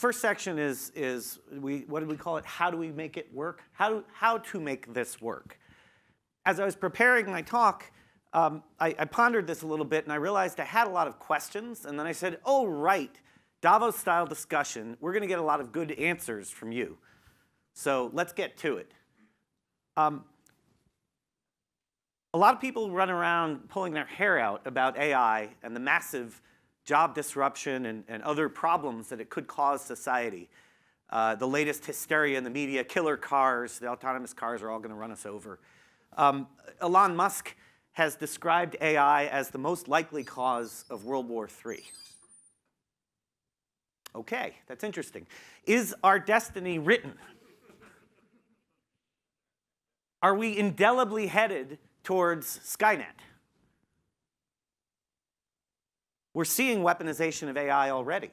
first section is, is we, what do we call it? How do we make it work? How, how to make this work. As I was preparing my talk, um, I, I pondered this a little bit and I realized I had a lot of questions. And then I said, oh, right, Davos style discussion. We're going to get a lot of good answers from you. So let's get to it. Um, a lot of people run around pulling their hair out about AI and the massive job disruption and, and other problems that it could cause society. Uh, the latest hysteria in the media, killer cars, the autonomous cars are all going to run us over. Um, Elon Musk has described AI as the most likely cause of World War III. Okay, that's interesting. Is our destiny written? Are we indelibly headed towards Skynet. We're seeing weaponization of AI already,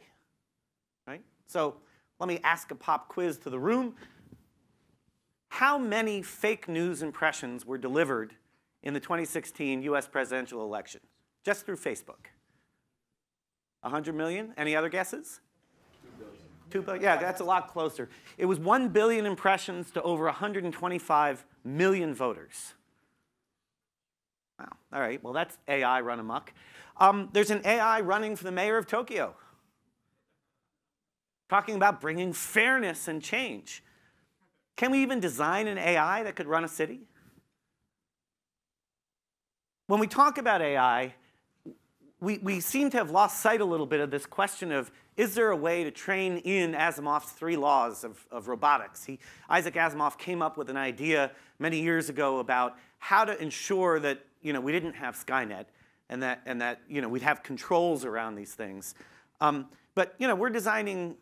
right? So let me ask a pop quiz to the room. How many fake news impressions were delivered in the 2016 US presidential election, just through Facebook? 100 million? Any other guesses? Two billion. Yeah, that's a lot closer. It was 1 billion impressions to over 125 million voters. Wow. All right. Well, that's AI run amok. Um, there's an AI running for the mayor of Tokyo, talking about bringing fairness and change. Can we even design an AI that could run a city? When we talk about AI, we, we seem to have lost sight a little bit of this question of is there a way to train in Asimov's three laws of, of robotics? He, Isaac Asimov came up with an idea many years ago about how to ensure that you know, we didn't have Skynet and that, and that you know, we'd have controls around these things. Um, but you know, we're designing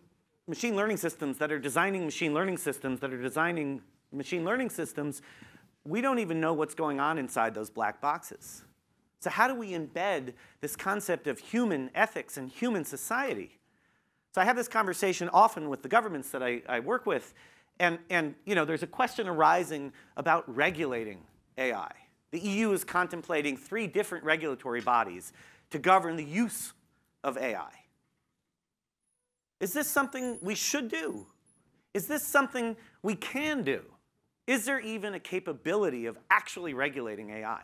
machine learning systems that are designing machine learning systems that are designing machine learning systems. We don't even know what's going on inside those black boxes. So how do we embed this concept of human ethics and human society? So I have this conversation often with the governments that I, I work with, and, and you know, there's a question arising about regulating AI. The EU is contemplating three different regulatory bodies to govern the use of AI. Is this something we should do? Is this something we can do? Is there even a capability of actually regulating AI?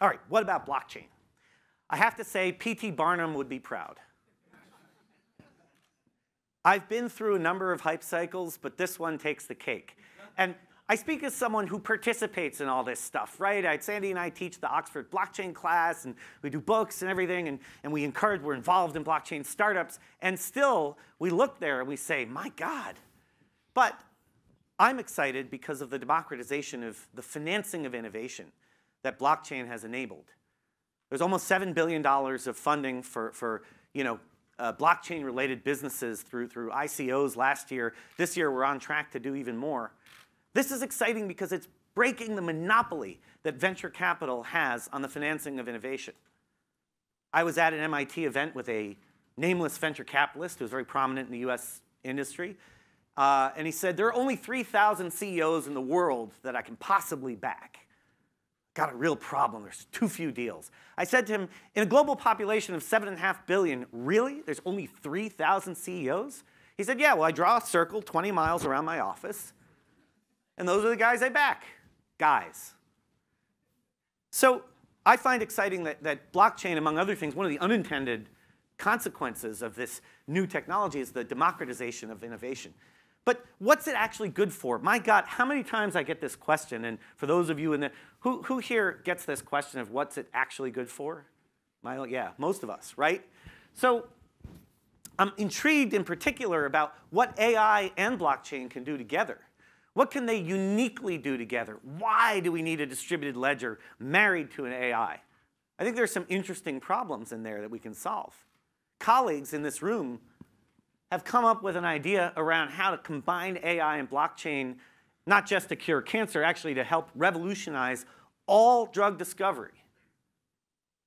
All right, what about blockchain? I have to say, P.T. Barnum would be proud. I've been through a number of hype cycles, but this one takes the cake. And I speak as someone who participates in all this stuff, right? I, Sandy and I teach the Oxford blockchain class, and we do books and everything, and, and we encourage, we're involved in blockchain startups, and still we look there and we say, my God. But I'm excited because of the democratization of the financing of innovation that blockchain has enabled. There's almost $7 billion of funding for, for you know, uh, blockchain-related businesses through, through ICOs last year. This year, we're on track to do even more. This is exciting because it's breaking the monopoly that venture capital has on the financing of innovation. I was at an MIT event with a nameless venture capitalist who was very prominent in the US industry. Uh, and he said, there are only 3,000 CEOs in the world that I can possibly back. Got a real problem. There's too few deals. I said to him, in a global population of 7.5 billion, really? There's only 3,000 CEOs? He said, yeah, well, I draw a circle 20 miles around my office and those are the guys I back, guys. So I find exciting that, that blockchain, among other things, one of the unintended consequences of this new technology is the democratization of innovation. But what's it actually good for? My God, how many times I get this question, and for those of you in the, who, who here gets this question of what's it actually good for? My, yeah, most of us, right? So I'm intrigued in particular about what AI and blockchain can do together. What can they uniquely do together? Why do we need a distributed ledger married to an AI? I think there's some interesting problems in there that we can solve. Colleagues in this room have come up with an idea around how to combine AI and blockchain, not just to cure cancer, actually to help revolutionize all drug discovery.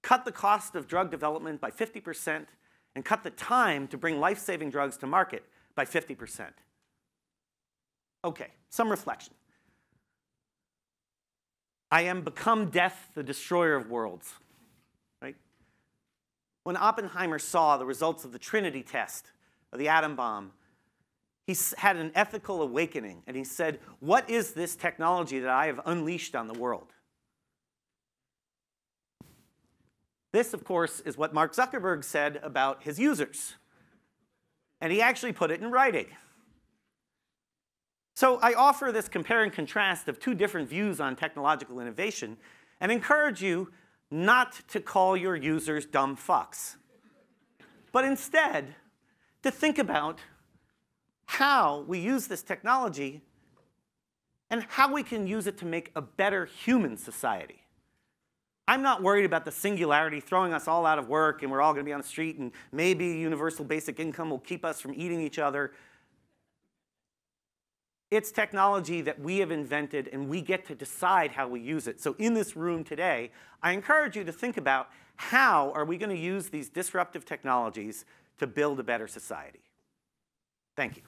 Cut the cost of drug development by 50% and cut the time to bring life-saving drugs to market by 50%. Okay, some reflection. I am become death, the destroyer of worlds. Right? When Oppenheimer saw the results of the Trinity test of the atom bomb, he had an ethical awakening and he said, What is this technology that I have unleashed on the world? This, of course, is what Mark Zuckerberg said about his users. And he actually put it in writing. So I offer this compare and contrast of two different views on technological innovation and encourage you not to call your users dumb fucks, but instead to think about how we use this technology and how we can use it to make a better human society. I'm not worried about the singularity throwing us all out of work and we're all going to be on the street and maybe universal basic income will keep us from eating each other. It's technology that we have invented and we get to decide how we use it. So in this room today, I encourage you to think about how are we going to use these disruptive technologies to build a better society. Thank you.